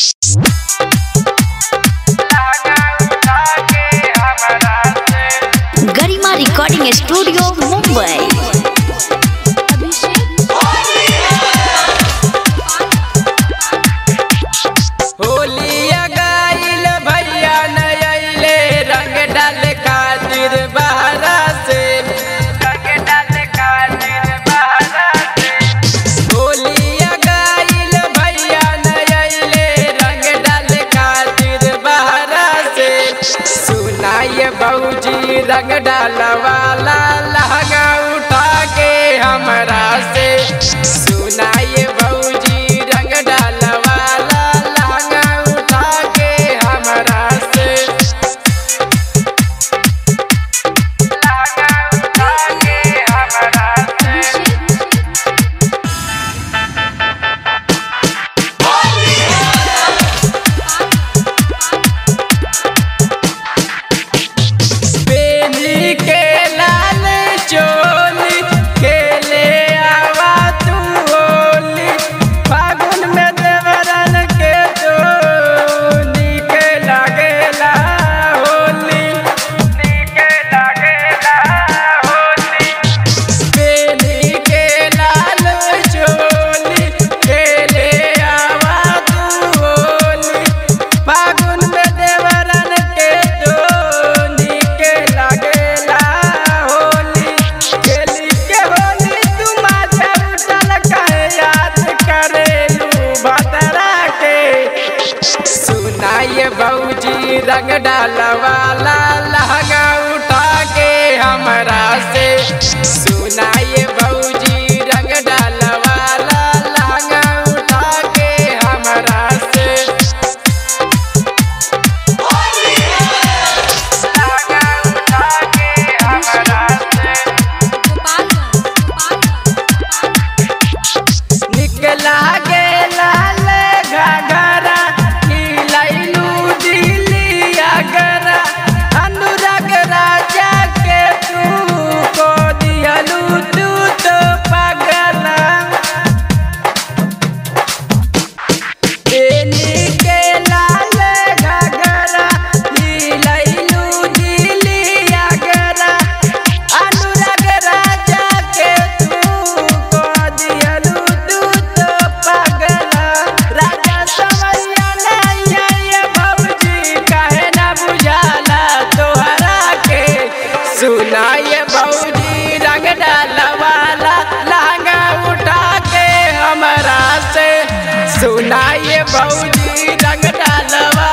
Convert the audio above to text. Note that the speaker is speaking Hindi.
you बहू जी रंग डालवा। ये जी रंग डालवाला लहगा। बौजी रंग डालवाला लांगा उठा के हमारा से सुनाइए बौजी रंग डालवा